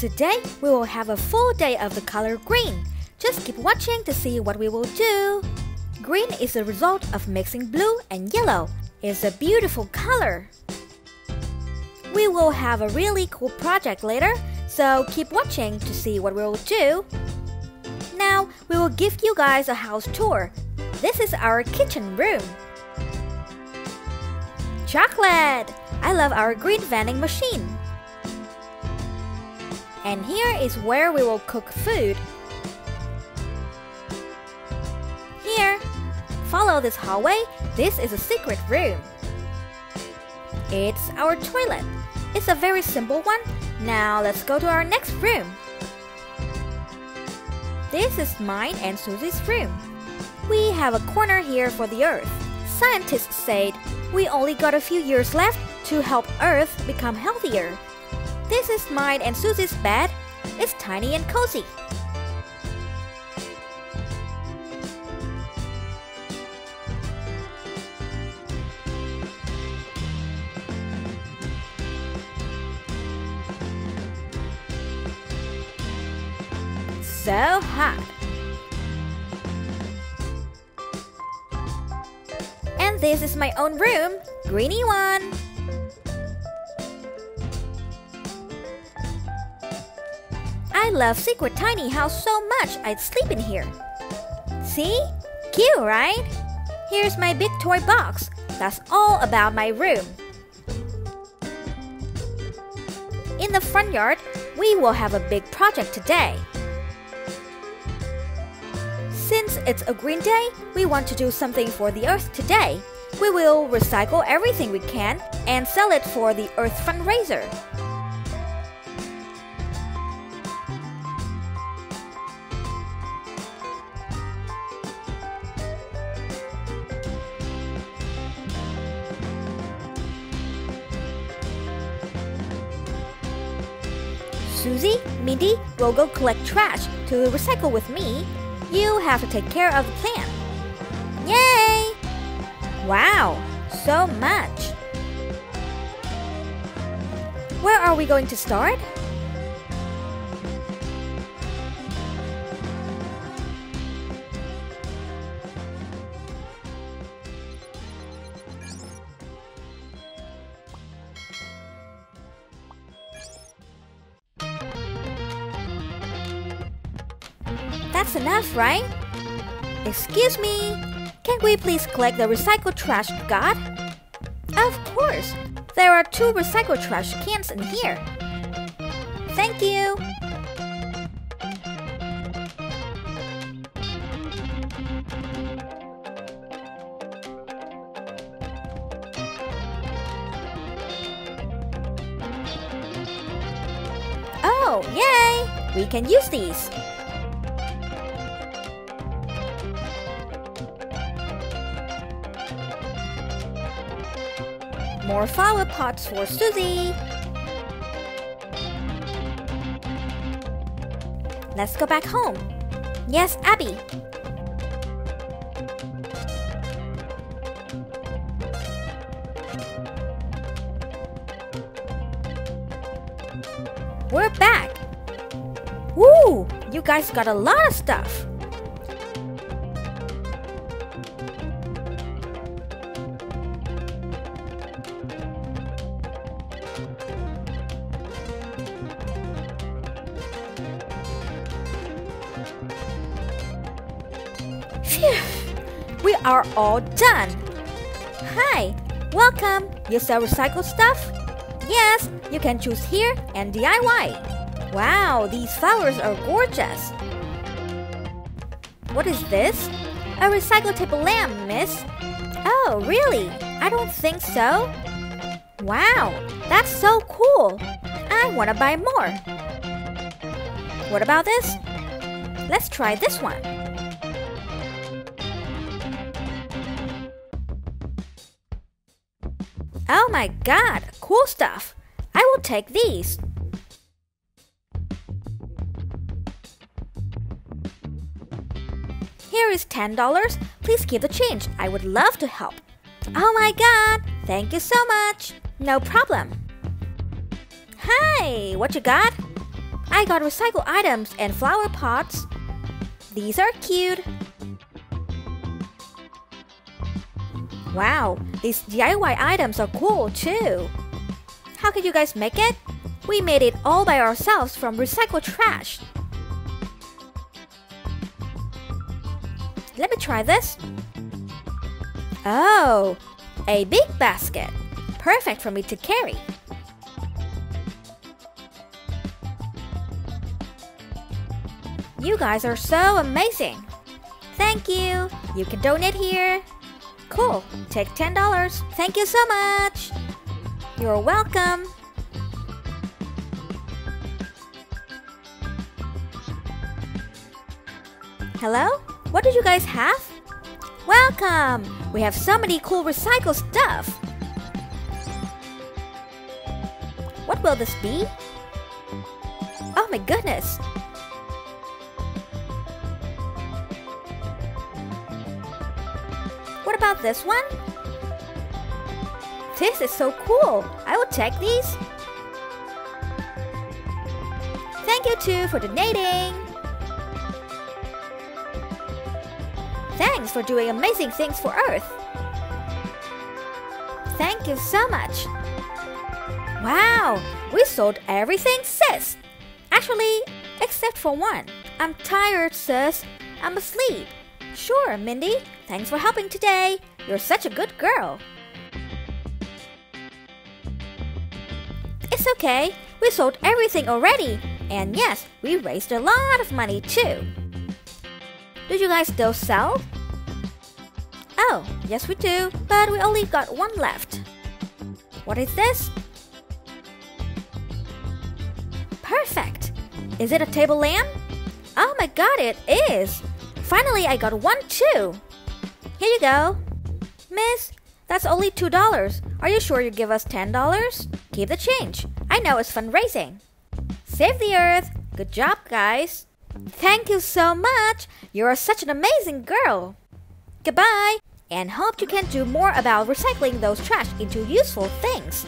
Today we will have a full day of the color green. Just keep watching to see what we will do. Green is the result of mixing blue and yellow. It's a beautiful color. We will have a really cool project later, so keep watching to see what we will do. Now we will give you guys a house tour. This is our kitchen room. Chocolate! I love our green vending machine. And here is where we will cook food. Here, follow this hallway. This is a secret room. It's our toilet. It's a very simple one. Now let's go to our next room. This is mine and Susie's room. We have a corner here for the Earth. Scientists said we only got a few years left to help Earth become healthier. This is mine and Susie's bed. It's tiny and cozy. So hot. And this is my own room, greeny one. I love Secret Tiny House so much I'd sleep in here. See? Cute, right? Here's my big toy box. That's all about my room. In the front yard, we will have a big project today. Since it's a green day, we want to do something for the earth today. We will recycle everything we can and sell it for the Earth fundraiser. Susie, Mindy will go collect trash to recycle with me. You have to take care of the plant. Yay! Wow, so much. Where are we going to start? That's enough, right? Excuse me, can we please collect the recycled trash you got? Of course. There are two recycled trash cans in here. Thank you. Oh, yay! We can use these. More flower pots for Susie. Let's go back home. Yes, Abby. We're back. Woo! You guys got a lot of stuff. Phew! We are all done. Hi, welcome. You sell recycled stuff? Yes, you can choose here and DIY. Wow, these flowers are gorgeous. What is this? A recycled table lamp, miss. Oh, really? I don't think so. Wow, that's so cool. I want to buy more. What about this? Let's try this one. Oh my god, cool stuff. I will take these. Here is $10. Please keep the change. I would love to help. Oh my god, thank you so much. No problem. Hi, what you got? I got recycled items and flower pots. These are cute. Wow, these DIY items are cool too. How could you guys make it? We made it all by ourselves from recycled trash. Let me try this. Oh, a big basket. Perfect for me to carry. You guys are so amazing. Thank you. You can donate here. Cool. Take $10. Thank you so much. You're welcome. Hello? What did you guys have? Welcome! We have so many cool recycled stuff. What will this be? Oh my goodness! What about this one? This is so cool! I will check these. Thank you too for donating! Thanks for doing amazing things for Earth! Thank you so much! Wow! We sold everything, sis! Actually, except for one. I'm tired, sis. I'm asleep. Sure, Mindy. Thanks for helping today. You're such a good girl. It's okay. We sold everything already. And yes, we raised a lot of money too. Do you guys still sell? Oh, yes, we do, but we only got one left. What is this? Perfect! Is it a table lamp? Oh my god, it is! Finally, I got one too! Here you go. Miss, that's only $2. Are you sure you give us $10? Keep the change. I know it's fundraising. Save the earth. Good job, guys. Thank you so much. You are such an amazing girl. Goodbye, and hope you can do more about recycling those trash into useful things.